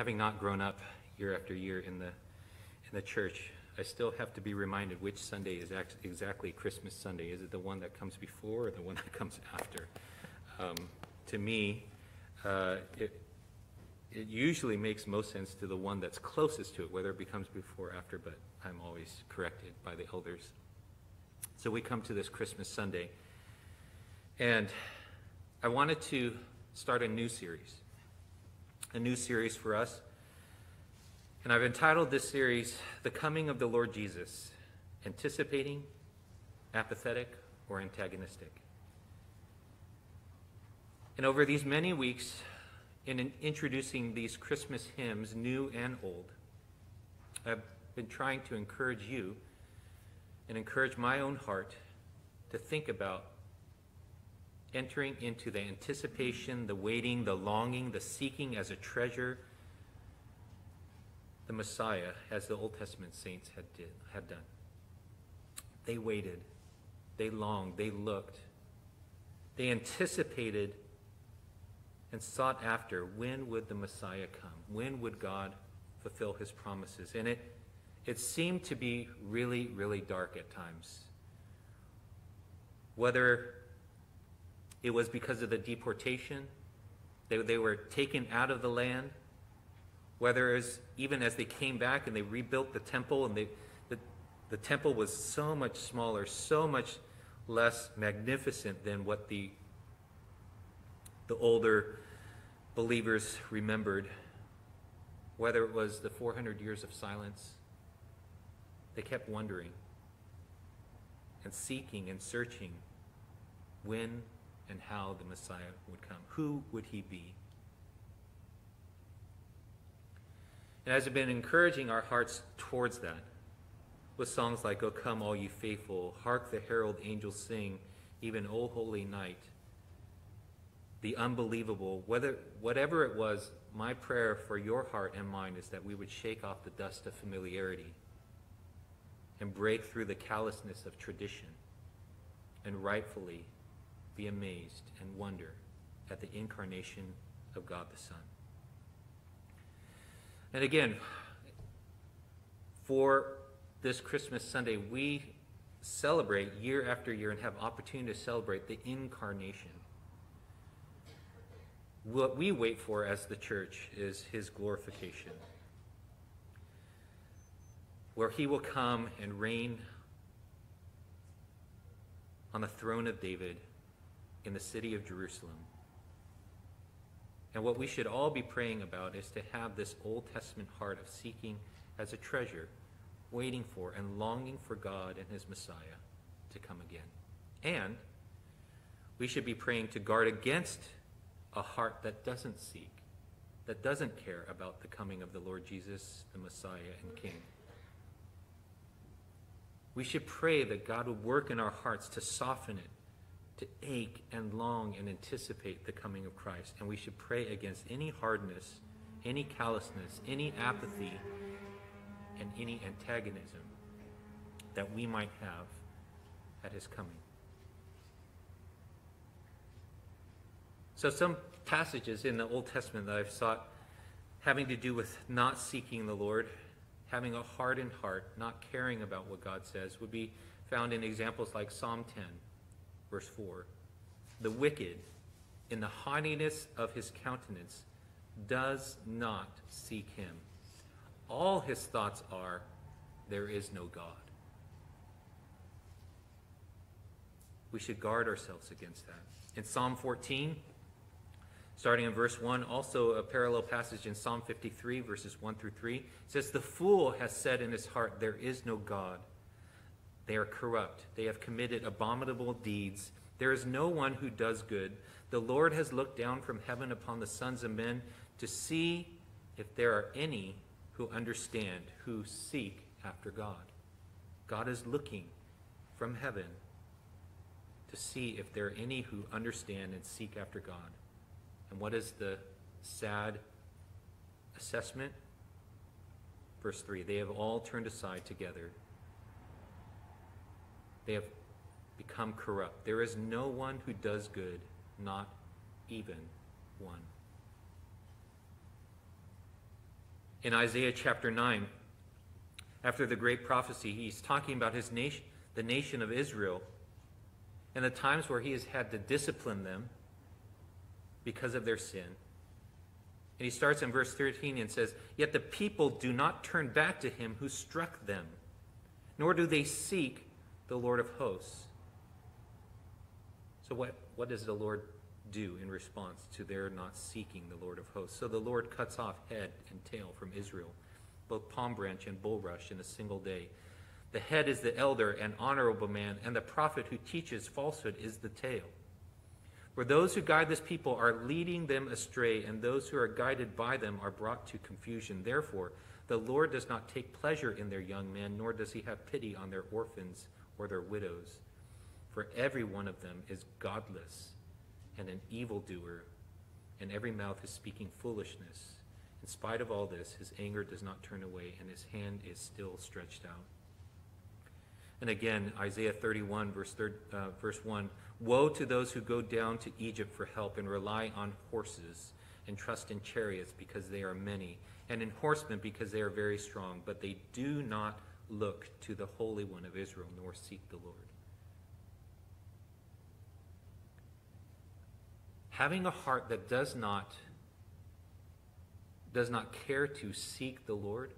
having not grown up year after year in the, in the church, I still have to be reminded which Sunday is act- exactly Christmas Sunday. Is it the one that comes before or the one that comes after? Um, to me, uh, it, it usually makes most sense to the one that's closest to it, whether it becomes before or after, but I'm always corrected by the elders. So we come to this Christmas Sunday, and I wanted to start a new series, a new series for us. And I've entitled this series, The Coming of the Lord Jesus Anticipating, Apathetic, or Antagonistic. And over these many weeks, in introducing these Christmas hymns, new and old, I've been trying to encourage you and encourage my own heart to think about entering into the anticipation, the waiting, the longing, the seeking as a treasure the Messiah as the Old Testament saints had, did, had done. They waited, they longed, they looked, they anticipated and sought after when would the Messiah come? When would God fulfill his promises? And it, it seemed to be really, really dark at times. Whether it was because of the deportation, they, they were taken out of the land, whether as even as they came back and they rebuilt the temple and they, the, the temple was so much smaller, so much less magnificent than what the, the older believers remembered, whether it was the 400 years of silence, they kept wondering and seeking and searching when and how the Messiah would come. Who would he be? And has been encouraging our hearts towards that with songs like, O come, all you faithful, hark the herald angels sing, even O holy night. The unbelievable, whether, whatever it was, my prayer for your heart and mind is that we would shake off the dust of familiarity and break through the callousness of tradition and rightfully be amazed and wonder at the incarnation of God the Son. And again, for this Christmas Sunday, we celebrate year after year and have opportunity to celebrate the incarnation. What we wait for as the church is his glorification, where he will come and reign on the throne of David in the city of Jerusalem. And what we should all be praying about is to have this Old Testament heart of seeking as a treasure, waiting for and longing for God and his Messiah to come again. And we should be praying to guard against a heart that doesn't seek, that doesn't care about the coming of the Lord Jesus, the Messiah and King. We should pray that God would work in our hearts to soften it to ache and long and anticipate the coming of Christ. And we should pray against any hardness, any callousness, any apathy, and any antagonism that we might have at his coming. So, some passages in the Old Testament that I've sought having to do with not seeking the Lord, having a hardened heart, not caring about what God says, would be found in examples like Psalm 10 verse 4 The wicked, in the haughtiness of his countenance, does not seek him. All his thoughts are, There is no God. We should guard ourselves against that. In Psalm 14, starting in verse 1, also a parallel passage in Psalm 53, verses 1 through 3, says, The fool has said in his heart, There is no God. They are corrupt. They have committed abominable deeds. There is no one who does good. The Lord has looked down from heaven upon the sons of men to see if there are any who understand, who seek after God. God is looking from heaven to see if there are any who understand and seek after God. And what is the sad assessment? Verse 3 They have all turned aside together. They have become corrupt. There is no one who does good, not even one. In Isaiah chapter 9, after the great prophecy, he's talking about his nation, the nation of Israel, and the times where he has had to discipline them because of their sin. And he starts in verse 13 and says, Yet the people do not turn back to him who struck them, nor do they seek the Lord of hosts. So, what, what does the Lord do in response to their not seeking the Lord of hosts? So, the Lord cuts off head and tail from Israel, both palm branch and bulrush, in a single day. The head is the elder and honorable man, and the prophet who teaches falsehood is the tail. For those who guide this people are leading them astray, and those who are guided by them are brought to confusion. Therefore, the Lord does not take pleasure in their young men, nor does he have pity on their orphans or their widows. For every one of them is godless and an evildoer, and every mouth is speaking foolishness. In spite of all this, his anger does not turn away, and his hand is still stretched out. And again, Isaiah 31, verse, uh, verse 1 Woe to those who go down to Egypt for help and rely on horses and trust in chariots because they are many, and in horsemen because they are very strong, but they do not look to the Holy One of Israel nor seek the Lord. Having a heart that does not does not care to seek the Lord,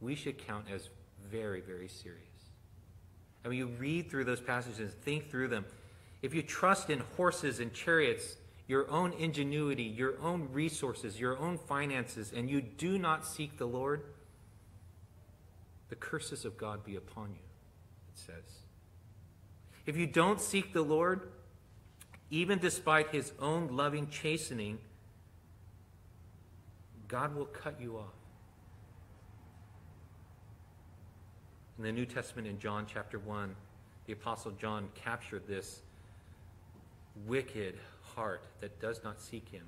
we should count as very, very serious. And when you read through those passages and think through them, if you trust in horses and chariots, your own ingenuity, your own resources, your own finances, and you do not seek the Lord, the curses of God be upon you, it says. If you don't seek the Lord, even despite his own loving chastening, God will cut you off. In the New Testament, in John chapter 1, the Apostle John captured this wicked heart that does not seek him.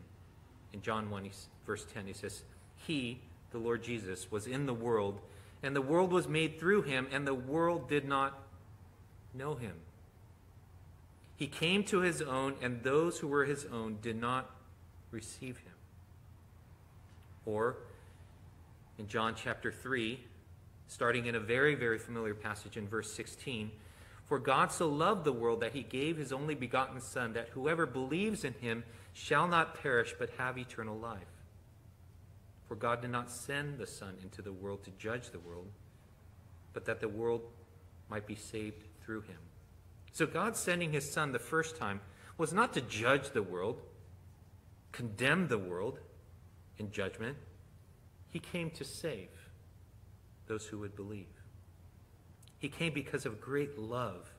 In John 1, verse 10, he says, He, the Lord Jesus, was in the world, and the world was made through him, and the world did not know him. He came to his own, and those who were his own did not receive him. Or in John chapter 3, starting in a very, very familiar passage in verse 16. For God so loved the world that he gave his only begotten Son, that whoever believes in him shall not perish but have eternal life. For God did not send the Son into the world to judge the world, but that the world might be saved through him. So God sending his Son the first time was not to judge the world, condemn the world in judgment. He came to save those who would believe. He came because of great love.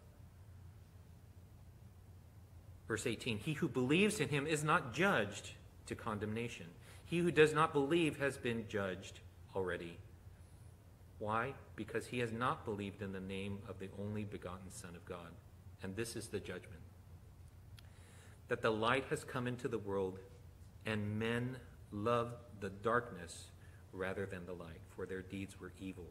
Verse 18 He who believes in him is not judged to condemnation. He who does not believe has been judged already. Why? Because he has not believed in the name of the only begotten Son of God. And this is the judgment that the light has come into the world, and men love the darkness rather than the light, for their deeds were evil.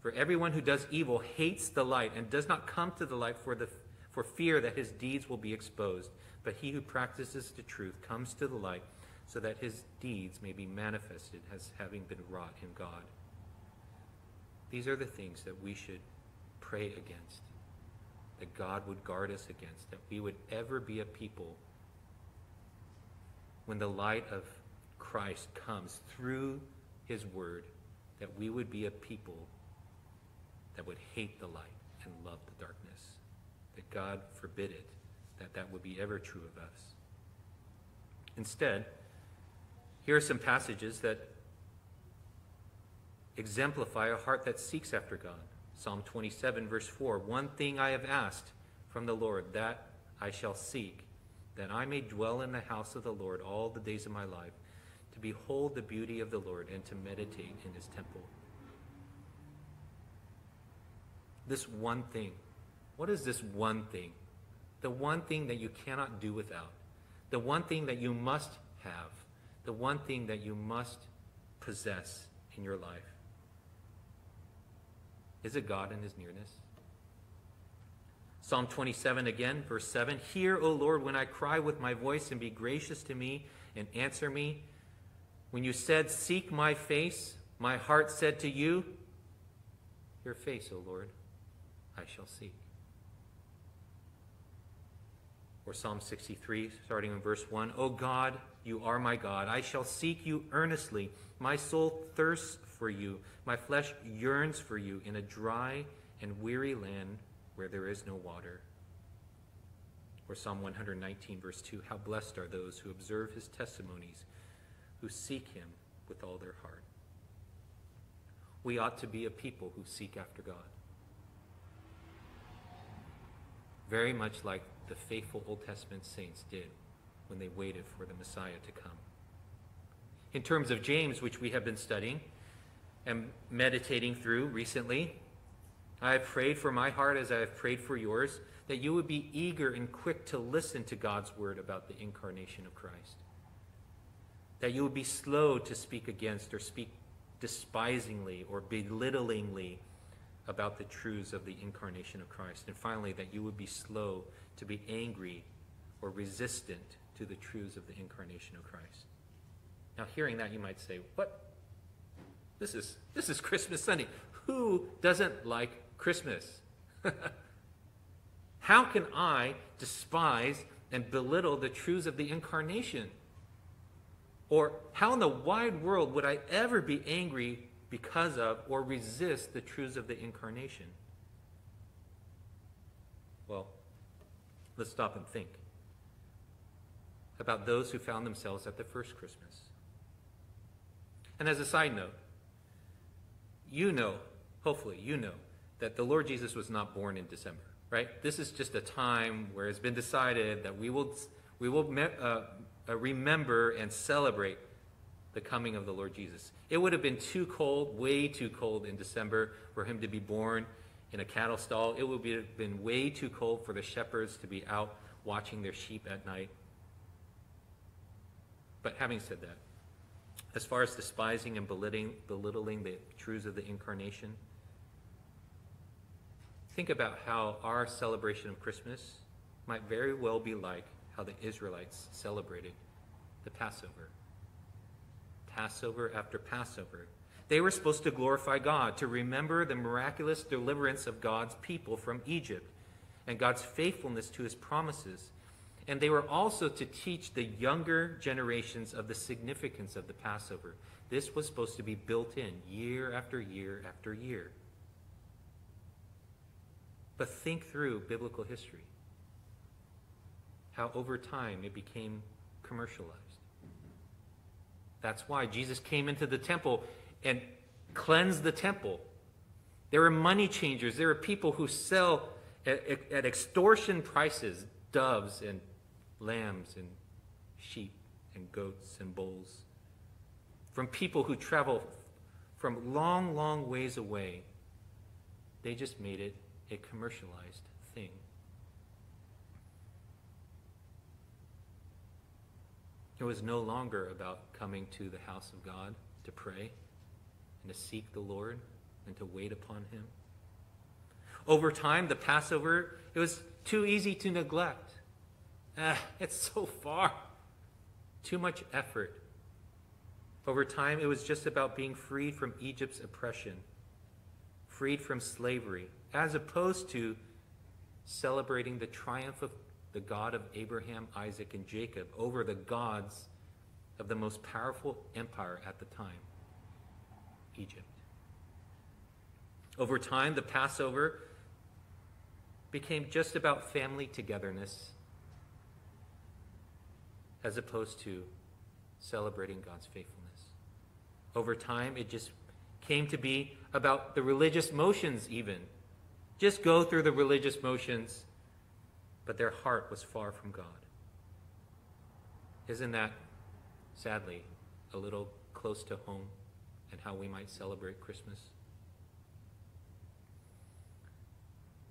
For everyone who does evil hates the light and does not come to the light for, the, for fear that his deeds will be exposed. But he who practices the truth comes to the light so that his deeds may be manifested as having been wrought in God. These are the things that we should pray against, that God would guard us against, that we would ever be a people when the light of Christ comes through his word, that we would be a people that would hate the light and love the darkness. That God forbid it, that that would be ever true of us. Instead, here are some passages that exemplify a heart that seeks after God. Psalm 27, verse 4 One thing I have asked from the Lord, that I shall seek, that I may dwell in the house of the Lord all the days of my life to behold the beauty of the Lord and to meditate in his temple. This one thing. What is this one thing? The one thing that you cannot do without. The one thing that you must have. The one thing that you must possess in your life. Is it God and his nearness? Psalm 27 again, verse 7 Hear, O Lord, when I cry with my voice, and be gracious to me and answer me. When you said, Seek my face, my heart said to you, Your face, O Lord, I shall seek. Or Psalm 63, starting in verse 1 O God, you are my God. I shall seek you earnestly. My soul thirsts for you. My flesh yearns for you in a dry and weary land where there is no water. Or Psalm 119, verse 2 How blessed are those who observe his testimonies, who seek him with all their heart. We ought to be a people who seek after God. Very much like the faithful Old Testament saints did when they waited for the Messiah to come. In terms of James, which we have been studying and meditating through recently, I have prayed for my heart as I have prayed for yours, that you would be eager and quick to listen to God's word about the incarnation of Christ. That you would be slow to speak against or speak despisingly or belittlingly about the truths of the incarnation of Christ. And finally, that you would be slow to be angry or resistant to the truths of the incarnation of Christ. Now, hearing that, you might say, What? This is, this is Christmas Sunday. Who doesn't like Christmas? How can I despise and belittle the truths of the incarnation? Or how in the wide world would I ever be angry because of or resist the truths of the incarnation? Well, let's stop and think about those who found themselves at the first Christmas. And as a side note, you know, hopefully, you know, that the Lord Jesus was not born in December, right? This is just a time where it's been decided that we will, we will uh, uh, remember and celebrate the coming of the Lord Jesus. It would have been too cold, way too cold in December for him to be born in a cattle stall. It would have been way too cold for the shepherds to be out watching their sheep at night. But having said that, as far as despising and belittling, belittling the truths of the incarnation, think about how our celebration of Christmas might very well be like how the Israelites celebrated the Passover. Passover after Passover. They were supposed to glorify God, to remember the miraculous deliverance of God's people from Egypt and God's faithfulness to his promises and they were also to teach the younger generations of the significance of the Passover. This was supposed to be built in year after year after year. But think through biblical history. How over time it became commercialized. That's why Jesus came into the temple and cleansed the temple. There were money changers. There were people who sell at, at extortion prices doves and lambs and sheep and goats and bulls. From people who travel from long, long ways away, they just made it a commercialized thing. It was no longer about coming to the house of God to pray and to seek the Lord and to wait upon Him. Over time, the Passover, it was too easy to neglect. Ah, it's so far. Too much effort. Over time, it was just about being freed from Egypt's oppression, freed from slavery, as opposed to celebrating the triumph of the God of Abraham, Isaac, and Jacob over the gods of the most powerful empire at the time Egypt. Over time, the Passover became just about family togetherness as opposed to celebrating God's faithfulness. Over time, it just came to be about the religious motions, even. Just go through the religious motions, but their heart was far from God. Isn't that, sadly, a little close to home and how we might celebrate Christmas?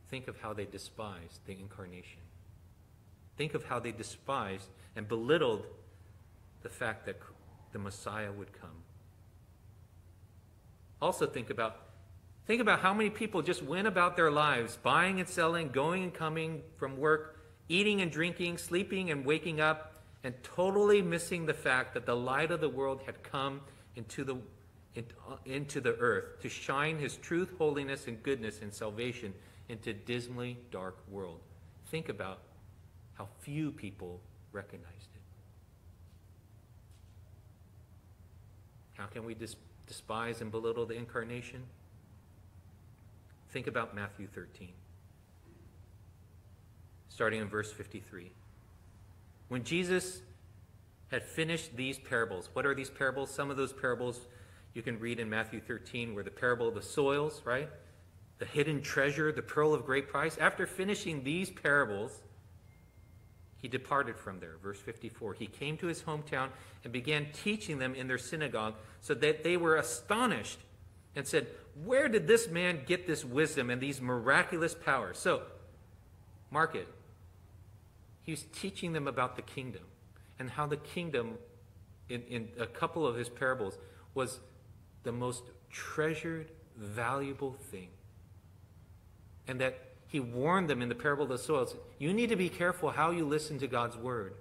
Think of how they despised the incarnation. Think of how they despised and belittled the fact that the Messiah would come. Also think about think about how many people just went about their lives buying and selling, going and coming from work, eating and drinking, sleeping and waking up and totally missing the fact that the light of the world had come into the, into the earth to shine his truth, holiness, and goodness and salvation into dismally dark world. Think about how few people recognized it. How can we dis- despise and belittle the incarnation? Think about Matthew 13, starting in verse 53. When Jesus had finished these parables, what are these parables? Some of those parables you can read in Matthew 13 were the parable of the soils, right? The hidden treasure, the pearl of great price. After finishing these parables, he departed from there. Verse 54. He came to his hometown and began teaching them in their synagogue so that they were astonished and said, Where did this man get this wisdom and these miraculous powers? So, mark it. He was teaching them about the kingdom and how the kingdom, in, in a couple of his parables, was the most treasured, valuable thing. And that he warned them in the parable of the soils you need to be careful how you listen to God's word.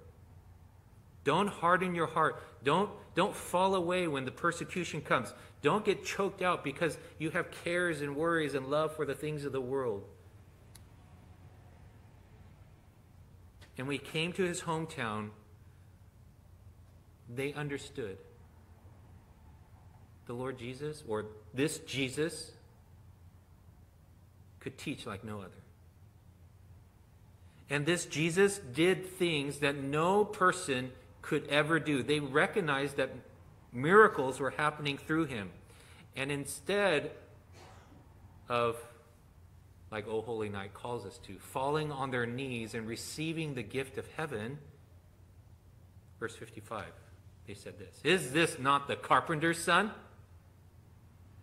Don't harden your heart. Don't, don't fall away when the persecution comes. Don't get choked out because you have cares and worries and love for the things of the world. and we came to his hometown, they understood the Lord Jesus, or this Jesus, could teach like no other. And this Jesus did things that no person could ever do. They recognized that miracles were happening through him. And instead of like O Holy Night calls us to, falling on their knees and receiving the gift of heaven. Verse 55, they said this Is this not the carpenter's son?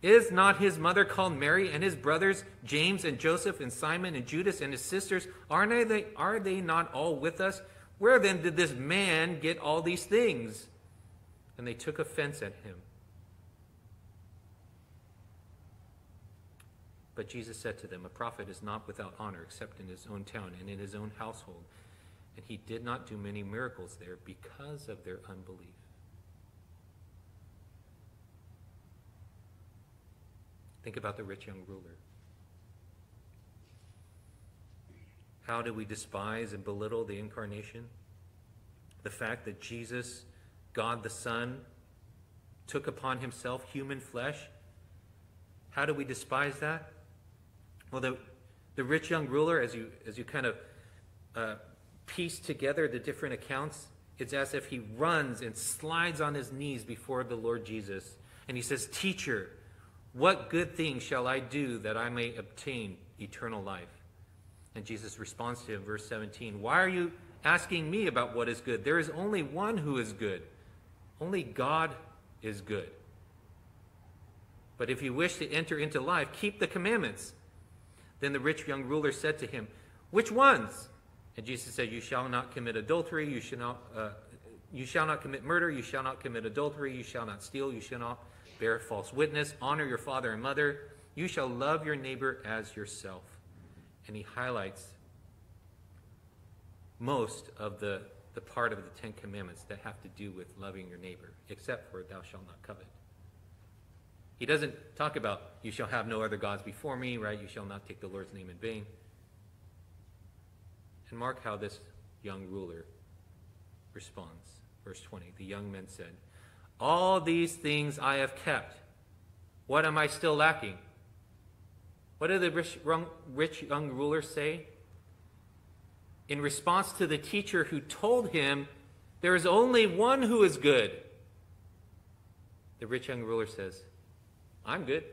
Is not his mother called Mary and his brothers James and Joseph and Simon and Judas and his sisters? Aren't they, are they not all with us? Where then did this man get all these things? And they took offense at him. But Jesus said to them, A prophet is not without honor except in his own town and in his own household. And he did not do many miracles there because of their unbelief. Think about the rich young ruler. How do we despise and belittle the incarnation? The fact that Jesus, God the Son, took upon himself human flesh. How do we despise that? Well, the, the rich young ruler, as you, as you kind of uh, piece together the different accounts, it's as if he runs and slides on his knees before the Lord Jesus. And he says, Teacher, what good thing shall I do that I may obtain eternal life? And Jesus responds to him, verse 17, Why are you asking me about what is good? There is only one who is good. Only God is good. But if you wish to enter into life, keep the commandments. Then the rich young ruler said to him, Which ones? And Jesus said, You shall not commit adultery, you shall not, uh, you shall not commit murder, you shall not commit adultery, you shall not steal, you shall not bear false witness, honor your father and mother, you shall love your neighbor as yourself. And he highlights most of the, the part of the Ten Commandments that have to do with loving your neighbor, except for thou shalt not covet. He doesn't talk about, you shall have no other gods before me, right? You shall not take the Lord's name in vain. And mark how this young ruler responds. Verse 20 The young men said, All these things I have kept. What am I still lacking? What did the rich, rich young ruler say? In response to the teacher who told him, There is only one who is good. The rich young ruler says, I'm good.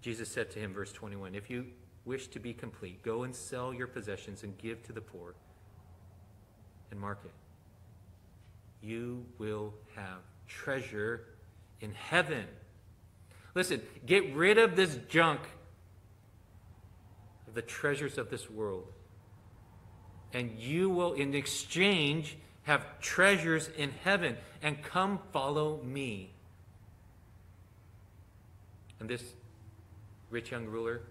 Jesus said to him, verse 21, If you wish to be complete, go and sell your possessions and give to the poor and mark it. You will have treasure in heaven. Listen, get rid of this junk of the treasures of this world. And you will, in exchange, have treasures in heaven, and come follow me. And this rich young ruler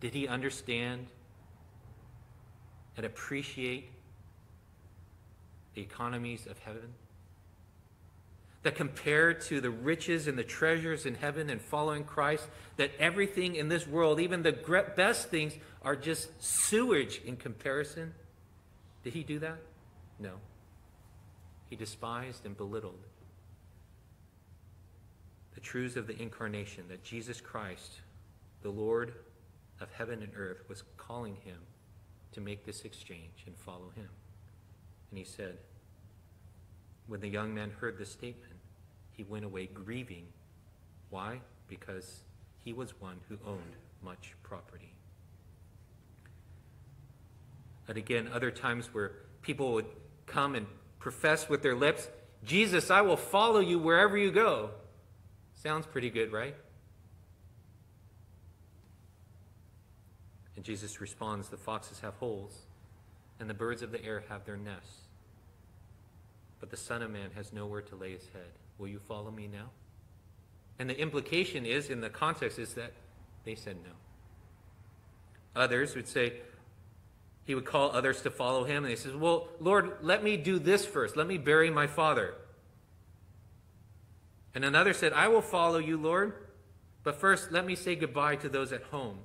Did he understand and appreciate economies of heaven? That compared to the riches and the treasures in heaven and following Christ, that everything in this world, even the best things, are just sewage in comparison? Did he do that? No. He despised and belittled the truths of the incarnation that Jesus Christ, the Lord of heaven and earth, was calling him to make this exchange and follow him. And he said, when the young man heard this statement, he went away grieving. Why? Because he was one who owned much property. And again, other times where people would come and profess with their lips, Jesus, I will follow you wherever you go. Sounds pretty good, right? And Jesus responds, The foxes have holes, and the birds of the air have their nests. But the Son of Man has nowhere to lay his head. Will you follow me now? And the implication is, in the context, is that they said no. Others would say, he would call others to follow him, and he says, Well, Lord, let me do this first. Let me bury my father. And another said, I will follow you, Lord, but first let me say goodbye to those at home.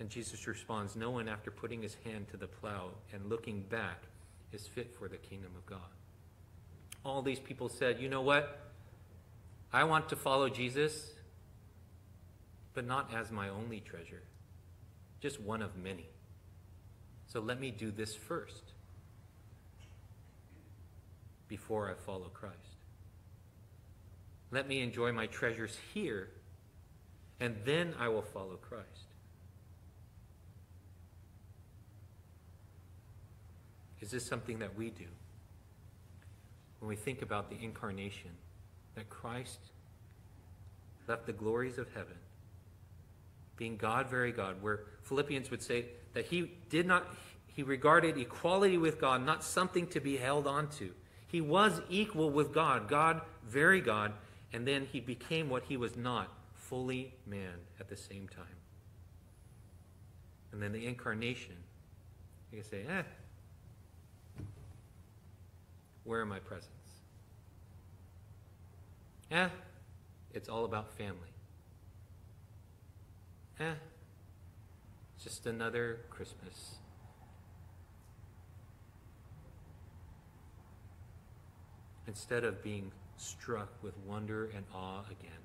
And Jesus responds, No one, after putting his hand to the plow and looking back, is fit for the kingdom of God. All these people said, You know what? I want to follow Jesus, but not as my only treasure, just one of many. So let me do this first before I follow Christ. Let me enjoy my treasures here, and then I will follow Christ. Is this something that we do when we think about the incarnation? That Christ left the glories of heaven, being God, very God, where Philippians would say that he did not, he regarded equality with God not something to be held onto. He was equal with God, God, very God, and then he became what he was not, fully man at the same time. And then the incarnation, you can say, eh, where are my presents? Eh, it's all about family. Eh, just another Christmas. Instead of being struck with wonder and awe again,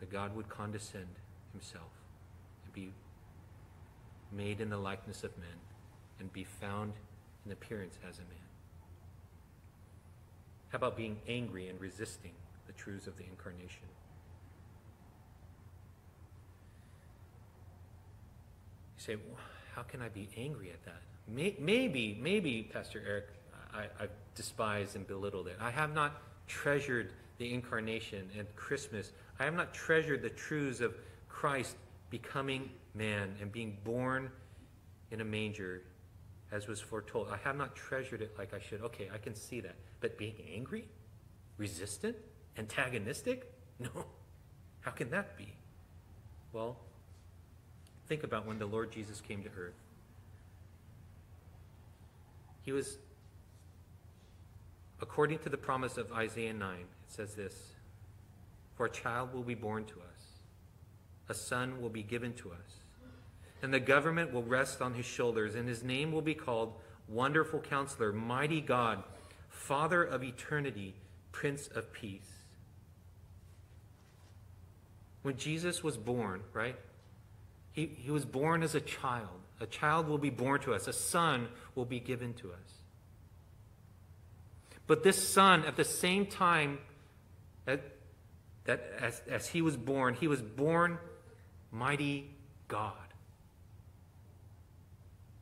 that God would condescend himself and be made in the likeness of men and be found in appearance as a man. How about being angry and resisting the truths of the incarnation? You say, well, how can I be angry at that? Maybe, maybe, Pastor Erik, I, I despised and belittled it. I have not treasured the incarnation and Christmas. I have not treasured the truths of Christ becoming man and being born in a manger as was foretold. I have not treasured it like I should. Okay, I can see that. But being angry, resistant, antagonistic? No. How can that be? Well, think about when the Lord Jesus came to earth. He was, according to the promise of Isaiah 9, it says this For a child will be born to us, a son will be given to us and the government will rest on his shoulders, and his name will be called Wonderful Counselor, Mighty God, Father of Eternity, Prince of Peace. When Jesus was born, right? He, he was born as a child. A child will be born to us, a son will be given to us. But this son, at the same time that, that as, as he was born, he was born mighty God.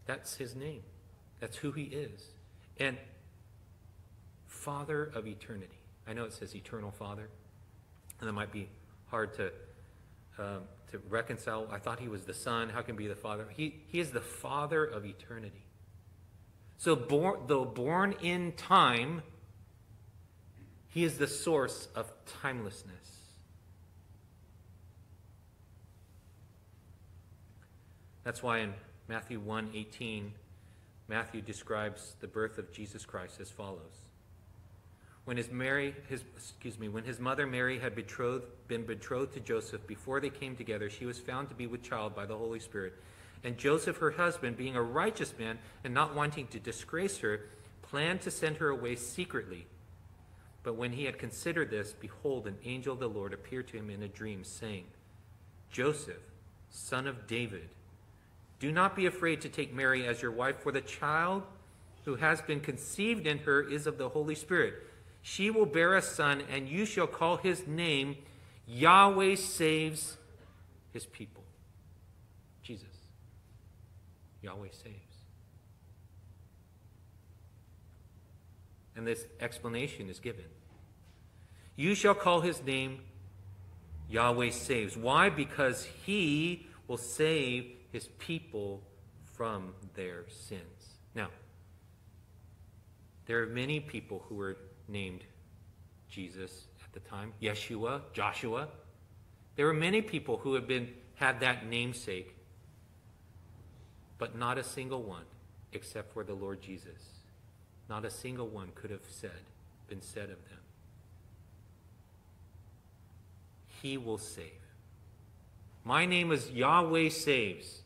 That's his name. That's who he is. And Father of eternity. I know it says eternal Father, and that might be hard to, um, to reconcile. I thought he was the Son. How can he be the Father? He, he is the Father of eternity. So, born, though born in time, he is the source of timelessness. That's why in Matthew 1 18, Matthew describes the birth of Jesus Christ as follows. When his Mary, his excuse me, when his mother Mary had betrothed, been betrothed to Joseph, before they came together, she was found to be with child by the Holy Spirit. And Joseph, her husband, being a righteous man and not wanting to disgrace her, planned to send her away secretly. But when he had considered this, behold, an angel of the Lord appeared to him in a dream, saying, Joseph, son of David, do not be afraid to take Mary as your wife, for the child who has been conceived in her is of the Holy Spirit. She will bear a son, and you shall call his name Yahweh saves his people. Jesus. Yahweh saves. And this explanation is given. You shall call his name Yahweh saves. Why? Because he will save his people from their sins. Now, there are many people who were named Jesus at the time Yeshua, Joshua. There were many people who have been had that namesake, but not a single one except for the Lord Jesus. Not a single one could have said, been said of them. He will save. My name is Yahweh Saves,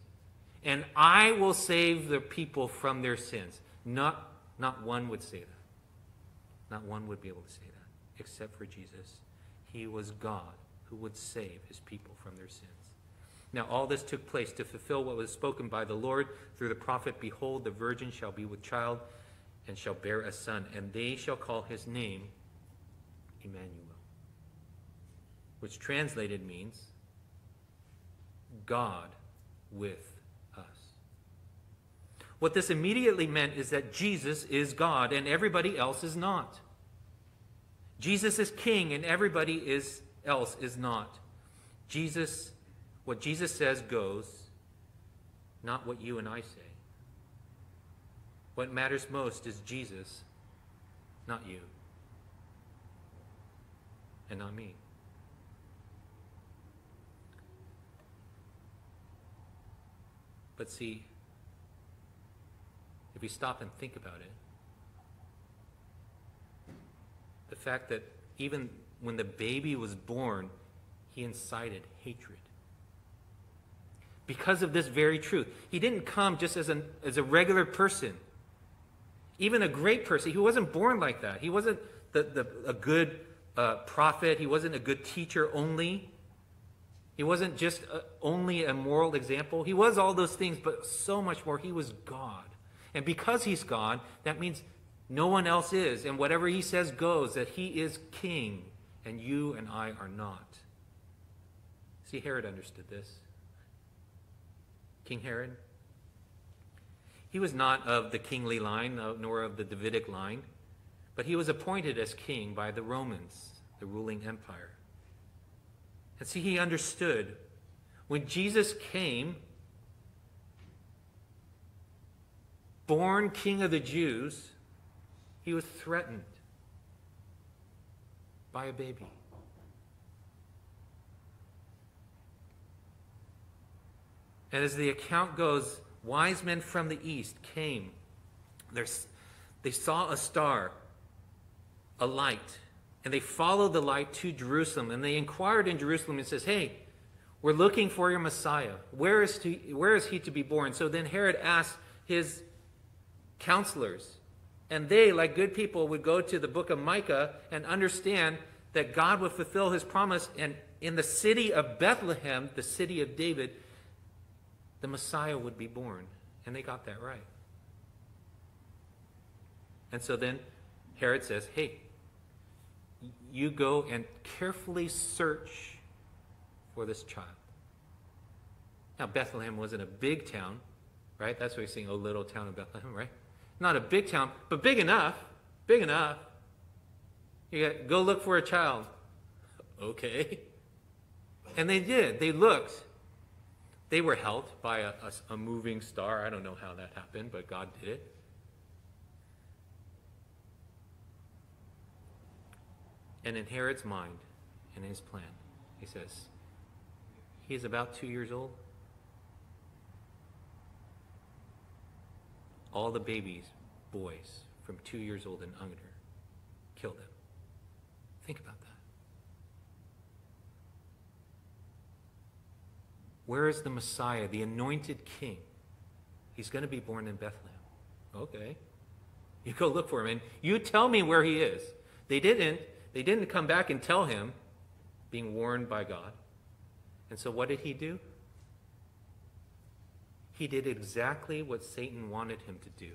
and I will save the people from their sins. Not, not one would say that. Not one would be able to say that, except for Jesus. He was God who would save his people from their sins. Now, all this took place to fulfill what was spoken by the Lord through the prophet Behold, the virgin shall be with child and shall bear a son, and they shall call his name Emmanuel, which translated means God with us. What this immediately meant is that Jesus is God and everybody else is not. Jesus is king and everybody is else is not. Jesus, what Jesus says goes, not what you and I say. What matters most is Jesus, not you, and not me. But see, if we stop and think about it, the fact that even when the baby was born, he incited hatred. Because of this very truth. He didn't come just as, an, as a regular person, even a great person. He wasn't born like that. He wasn't the, the, a good uh, prophet, he wasn't a good teacher only. He wasn't just a, only a moral example. He was all those things, but so much more. He was God. And because he's God, that means no one else is. And whatever he says goes, that he is king, and you and I are not. See, Herod understood this. King Herod. He was not of the kingly line, uh, nor of the Davidic line, but he was appointed as king by the Romans, the ruling empire. And see, he understood when Jesus came, born king of the Jews, he was threatened by a baby. And as the account goes, wise men from the east came. they saw a star, a light, and they followed the light to Jerusalem. And they inquired in Jerusalem and says, Hey, we're looking for your Messiah. Where is, to, where is he to be born? So then Herod asked his counselors. And they, like good people, would go to the book of Micah and understand that God would fulfill his promise. And in the city of Bethlehem, the city of David, the Messiah would be born. And they got that right. And so then Herod says, Hey, you go and carefully search for this child. Now, Bethlehem wasn't a big town, right? That's why you're saying, oh, little town of Bethlehem, right? Not a big town, but big enough. Big enough. You got, go look for a child. Okay. And they did. They looked. They were helped by a, a, a moving star. I don't know how that happened, but God did it. And Herod's mind and his plan, he says, He is about two years old. all the babies, boys from two years old and under. Kill them. Think about that. Where is the Messiah, the anointed king? He's going to be born in Bethlehem. Okay. You go look for him and you tell me where he is. They didn't. They didn't come back and tell him, being warned by God. And so what did he do? He did exactly what Satan wanted him to do.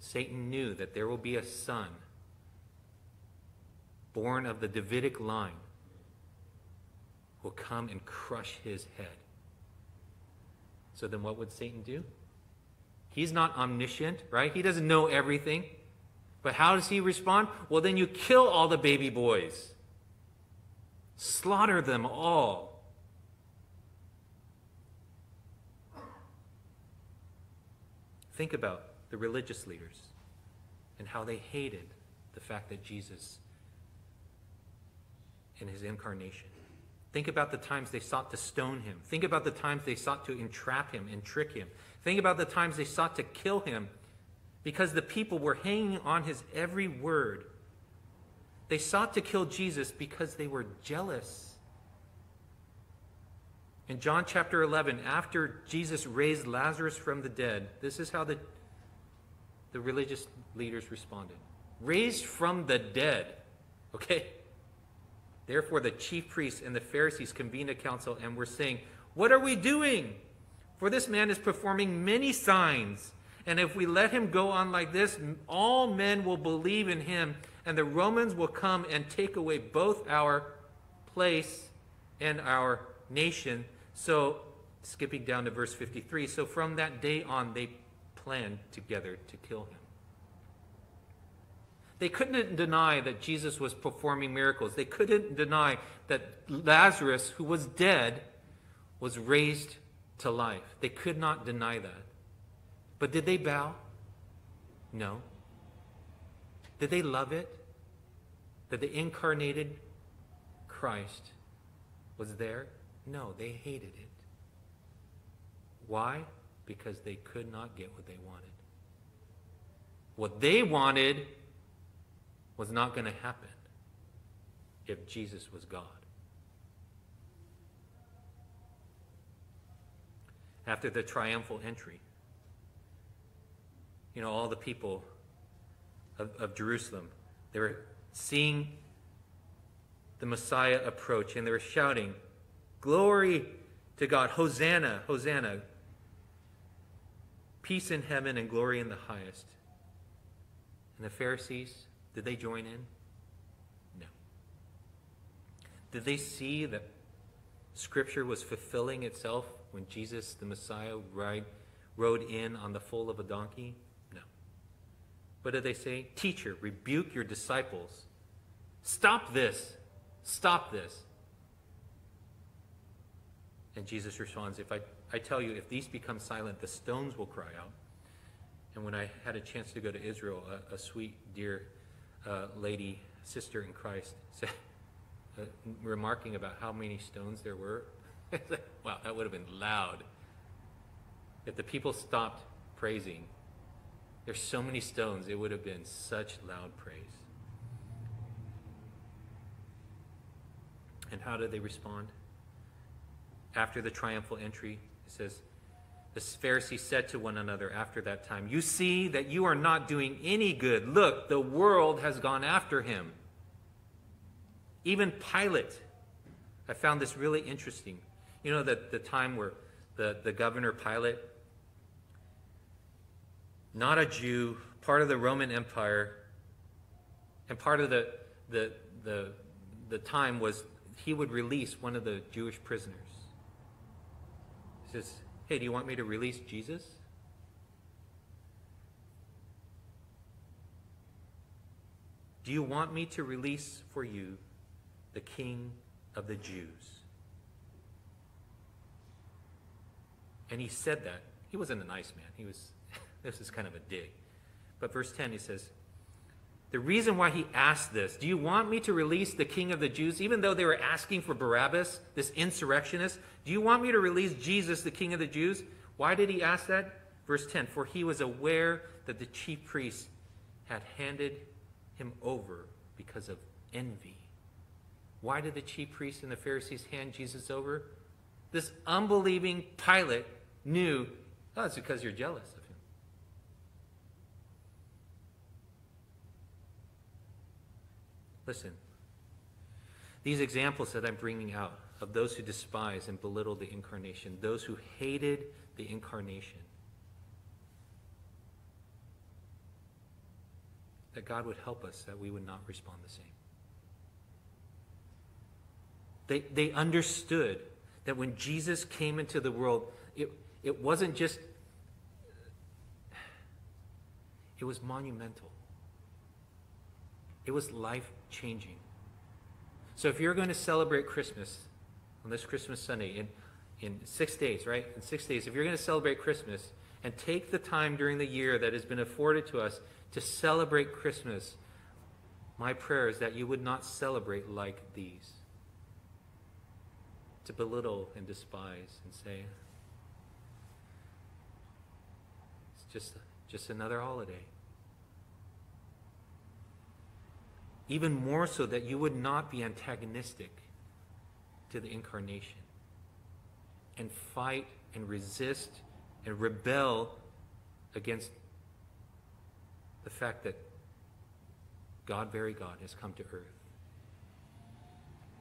Satan knew that there will be a son born of the Davidic line will come and crush his head. So then what would Satan do? He's not omniscient, right? He doesn't know everything. But how does he respond? Well, then you kill all the baby boys, slaughter them all. Think about the religious leaders and how they hated the fact that Jesus in his incarnation. Think about the times they sought to stone him. Think about the times they sought to entrap him and trick him. Think about the times they sought to kill him because the people were hanging on his every word. They sought to kill Jesus because they were jealous. In John chapter 11, after Jesus raised Lazarus from the dead, this is how the, the religious leaders responded raised from the dead. Okay? Therefore, the chief priests and the Pharisees convened a council and were saying, What are we doing? For this man is performing many signs. And if we let him go on like this, all men will believe in him, and the Romans will come and take away both our place and our nation. So, skipping down to verse 53, so from that day on, they planned together to kill him. They couldn't deny that Jesus was performing miracles. They couldn't deny that Lazarus, who was dead, was raised to life. They could not deny that. But did they bow? No. Did they love it? That the incarnated Christ was there? No, they hated it. Why? Because they could not get what they wanted. What they wanted was not going to happen if Jesus was God. After the triumphal entry, you know, all the people of, of Jerusalem, they were seeing the Messiah approach and they were shouting, Glory to God, Hosanna, Hosanna, peace in heaven and glory in the highest. And the Pharisees, did they join in? No. Did they see that Scripture was fulfilling itself when Jesus, the Messiah, ride, rode in on the foal of a donkey? What did they say? Teacher, rebuke your disciples. Stop this. Stop this. And Jesus responds, If I, I tell you, if these become silent, the stones will cry out. And when I had a chance to go to Israel, a, a sweet, dear uh, lady, sister in Christ, said, uh, remarking about how many stones there were. wow, that would have been loud. If the people stopped praising, there's so many stones, it would have been such loud praise. And how did they respond? After the triumphal entry, it says, the Pharisees said to one another after that time, You see that you are not doing any good. Look, the world has gone after him. Even Pilate, I found this really interesting. You know, that the time where the, the governor Pilate, not a Jew, part of the Roman Empire, and part of the, the, the, the time was he would release one of the Jewish prisoners. He says, Hey, do you want me to release Jesus? Do you want me to release for you the King of the Jews? And he said that. He wasn't a nice man. He was, this is kind of a dig. But verse 10, he says, the reason why he asked this, do you want me to release the king of the Jews? Even though they were asking for Barabbas, this insurrectionist, do you want me to release Jesus, the king of the Jews? Why did he ask that? Verse 10 For he was aware that the chief priests had handed him over because of envy. Why did the chief priests and the Pharisees hand Jesus over? This unbelieving Pilate knew, oh, it's because you're jealous of him. Listen, these examples that I'm bringing out of those who despise and belittle the incarnation, those who hated the incarnation, that God would help us that we would not respond the same. They, they understood that when Jesus came into the world, it, it wasn't just, it was monumental. It was life changing. So if you're going to celebrate Christmas on this Christmas Sunday in, in six days, right? In six days, if you're going to celebrate Christmas and take the time during the year that has been afforded to us to celebrate Christmas, my prayer is that you would not celebrate like these. To belittle and despise and say, it's just, just another holiday. Even more so that you would not be antagonistic to the incarnation and fight and resist and rebel against the fact that God, very God, has come to earth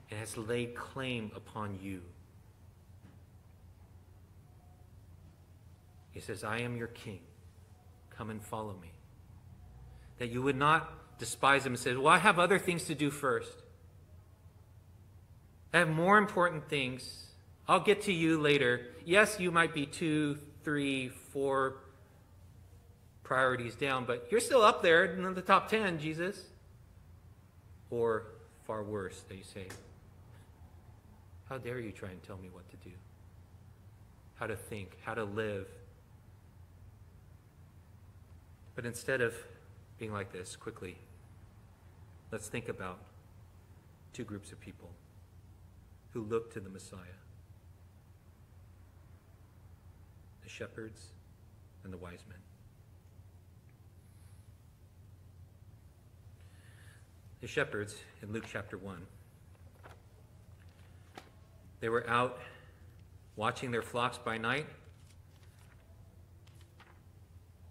and has laid claim upon you. He says, I am your king. Come and follow me. That you would not despise him and say, Well, I have other things to do first. I have more important things. I'll get to you later. Yes, you might be two, three, four priorities down, but you're still up there in the top 10, Jesus. Or far worse, they say, How dare you try and tell me what to do? How to think, how to live. But instead of being like this, quickly, let's think about two groups of people who look to the Messiah the shepherds and the wise men. the shepherds in Luke chapter 1. They were out watching their flocks by night,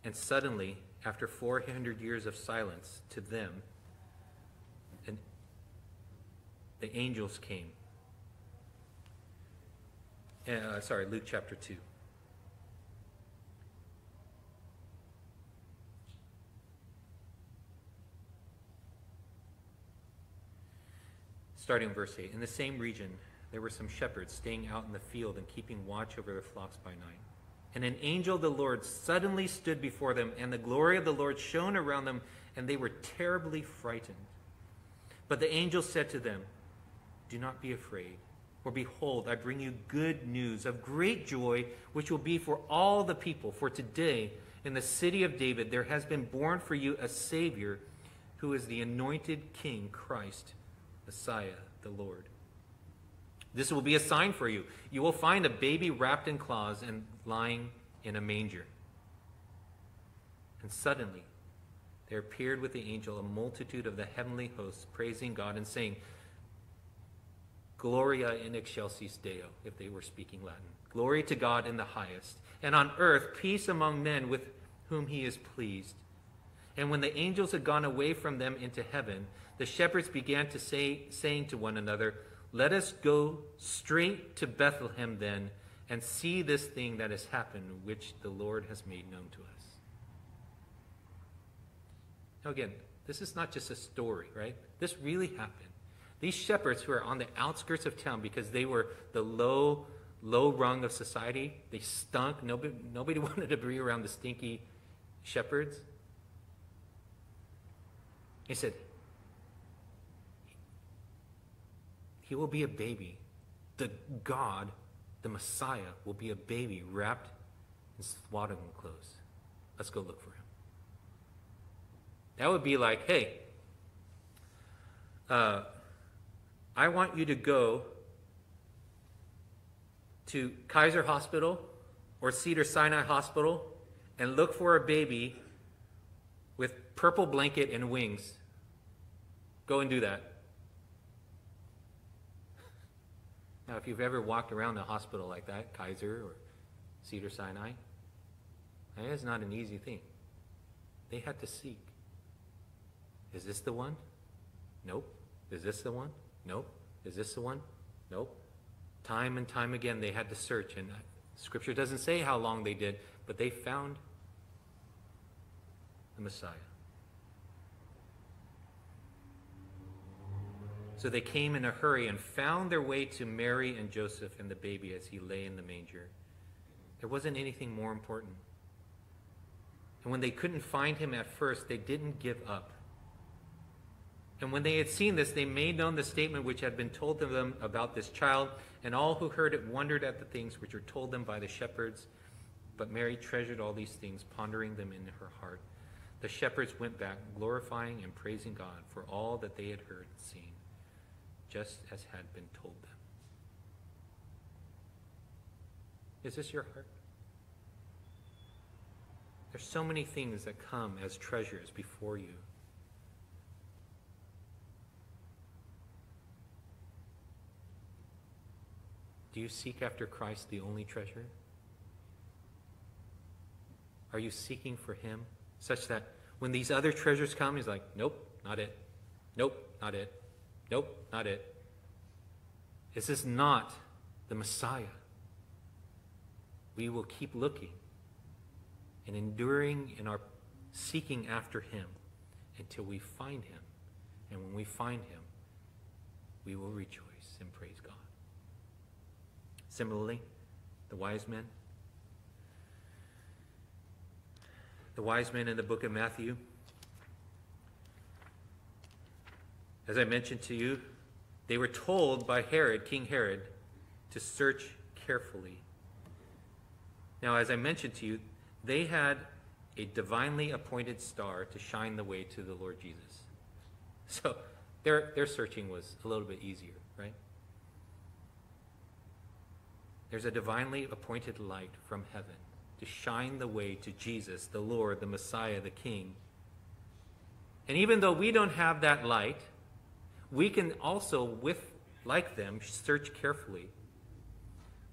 and suddenly, after 400 years of silence to them, and the angels came. Uh, sorry, Luke chapter 2. starting in verse 8. In the same region, there were some shepherds staying out in the field and keeping watch over their flocks by night. And an angel of the Lord suddenly stood before them, and the glory of the Lord shone around them, and they were terribly frightened. But the angel said to them, Do not be afraid, for behold, I bring you good news of great joy, which will be for all the people. For today, in the city of David, there has been born for you a Savior who is the anointed King, Christ Messiah, the Lord. This will be a sign for you. You will find a baby wrapped in cloths and lying in a manger. And suddenly, there appeared with the angel a multitude of the heavenly hosts, praising God and saying, Gloria in excelsis Deo, if they were speaking Latin. Glory to God in the highest, and on earth peace among men with whom he is pleased. And when the angels had gone away from them into heaven, the shepherds began to say, saying to one another, Let us go straight to Bethlehem then and see this thing that has happened, which the Lord has made known to us. Now, again, this is not just a story, right? This really happened. These shepherds who are on the outskirts of town because they were the low, low rung of society, they stunk. Nobody, nobody wanted to be around the stinky shepherds. He said, He will be a baby. The God, the Messiah, will be a baby wrapped in swaddling clothes. Let's go look for him. That would be like, hey, uh, I want you to go to Kaiser Hospital or Cedar Sinai Hospital and look for a baby with purple blanket and wings. Go and do that. Now, if you've ever walked around a hospital like that, Kaiser or Cedar Sinai, that is not an easy thing. They had to seek. Is this the one? Nope. Is this the one? Nope. Is this the one? Nope. Time and time again, they had to search, and Scripture doesn't say how long they did, but they found the Messiah. So they came in a hurry and found their way to Mary and Joseph and the baby as he lay in the manger. There wasn't anything more important. And when they couldn't find him at first, they didn't give up. And when they had seen this, they made known the statement which had been told to them about this child, and all who heard it wondered at the things which were told them by the shepherds. But Mary treasured all these things, pondering them in her heart. The shepherds went back, glorifying and praising God for all that they had heard and seen, just as had been told them. Is this your heart? There's so many things that come as treasures before you. Do you seek after Christ, the only treasure? Are you seeking for Him such that when these other treasures come, He's like, nope, not it. Nope, not it. Nope, not it. This is not the Messiah. We will keep looking and enduring in our seeking after Him until we find Him. And when we find Him, we will rejoice and praise God. Similarly, the wise men. The wise men in the book of Matthew. As I mentioned to you, they were told by Herod, King Herod, to search carefully. Now, as I mentioned to you, they had a divinely appointed star to shine the way to the Lord Jesus. So their, their searching was a little bit easier, right? There's a divinely appointed light from heaven to shine the way to Jesus, the Lord, the Messiah, the King. And even though we don't have that light, we can also, with like them, search carefully.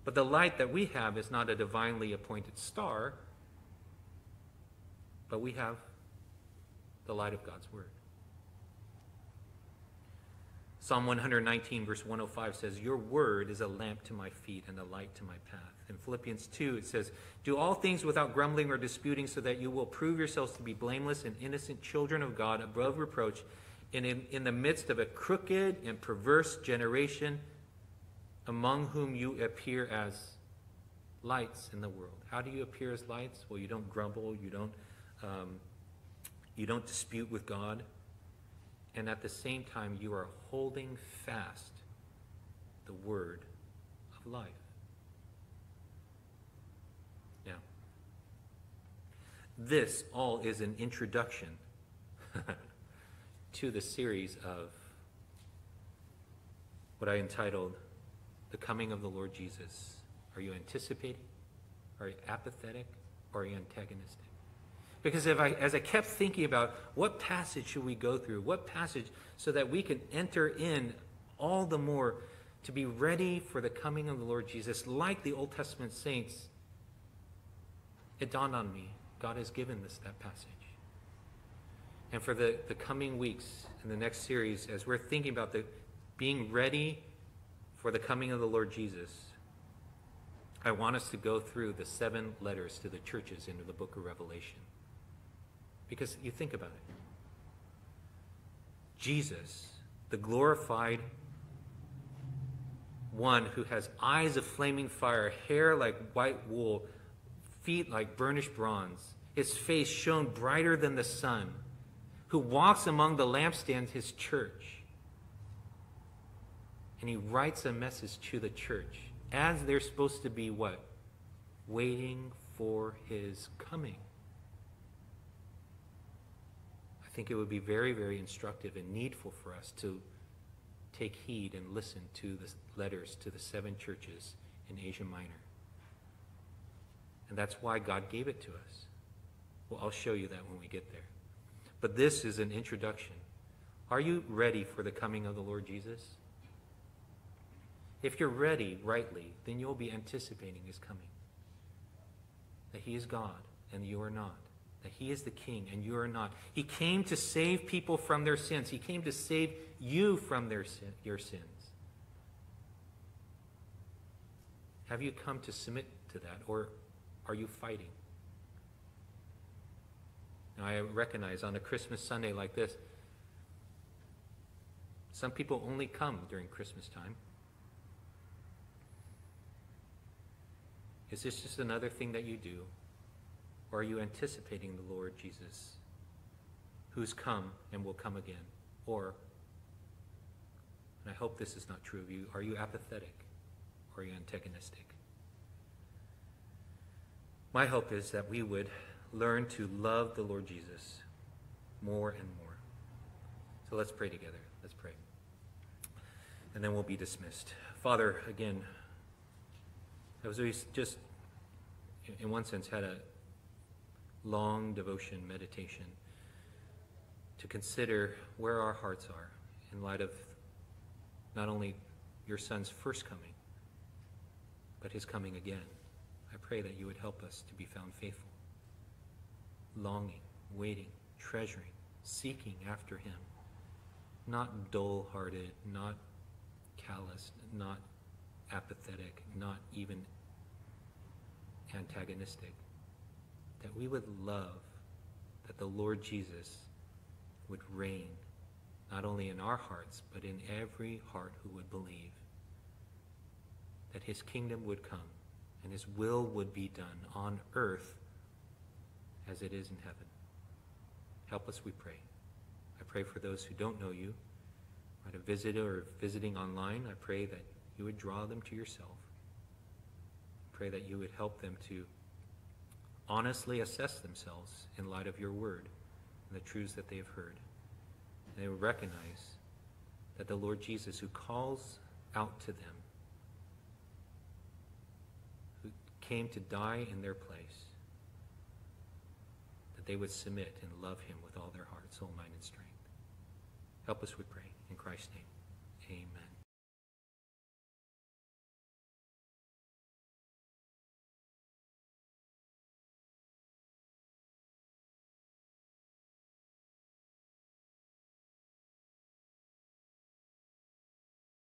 But the light that we have is not a divinely appointed star, but we have the light of God's Word. Psalm 119, verse 105 says, Your word is a lamp to my feet and a light to my path. In Philippians 2, it says, Do all things without grumbling or disputing, so that you will prove yourselves to be blameless and innocent children of God above reproach, and in, in the midst of a crooked and perverse generation, among whom you appear as lights in the world. How do you appear as lights? Well, you don't grumble, you don't, um, you don't dispute with God and at the same time, you are holding fast the word of life. Now, this all is an introduction to the series of what I entitled The Coming of the Lord Jesus. Are you anticipating? Are you apathetic? Or are you antagonistic? Because if I, as I kept thinking about what passage should we go through, what passage, so that we can enter in all the more to be ready for the coming of the Lord Jesus, like the Old Testament saints, it dawned on me God has given us that passage. And for the, the coming weeks in the next series, as we're thinking about the being ready for the coming of the Lord Jesus, I want us to go through the seven letters to the churches into the book of Revelation. Because you think about it. Jesus, the glorified one who has eyes of flaming fire, hair like white wool, feet like burnished bronze, his face shone brighter than the sun, who walks among the lampstands, his church. And he writes a message to the church as they're supposed to be what? Waiting for his coming think it would be very, very instructive and needful for us to take heed and listen to the letters to the seven churches in Asia Minor. And that's why God gave it to us. Well, I'll show you that when we get there. But this is an introduction. Are you ready for the coming of the Lord Jesus? If you're ready rightly, then you'll be anticipating his coming. That he is God and you are not. That he is the king and you are not. He came to save people from their sins. He came to save you from their sin, your sins. Have you come to submit to that or are you fighting? Now, I recognize on a Christmas Sunday like this, some people only come during Christmas time. Is this just another thing that you do? Or are you anticipating the Lord Jesus, who's come and will come again? Or, and I hope this is not true of you, are you apathetic? Or are you antagonistic? My hope is that we would learn to love the Lord Jesus more and more. So let's pray together. Let's pray. And then we'll be dismissed. Father, again, as we just, in one sense, had a long devotion, meditation, to consider where our hearts are in light of not only your Son's first coming, but his coming again. I pray that you would help us to be found faithful, longing, waiting, treasuring, seeking after him, not dull hearted, not callous, not apathetic, not even antagonistic. That we would love that the Lord Jesus would reign not only in our hearts, but in every heart who would believe. That his kingdom would come and his will would be done on earth as it is in heaven. Help us, we pray. I pray for those who don't know you, might have visited or visiting online. I pray that you would draw them to yourself. Pray that you would help them to honestly assess themselves in light of your word and the truths that they have heard. And they will recognize that the Lord Jesus, who calls out to them, who came to die in their place, that they would submit and love him with all their heart, soul, mind, and strength. Help us, we pray. In Christ's name.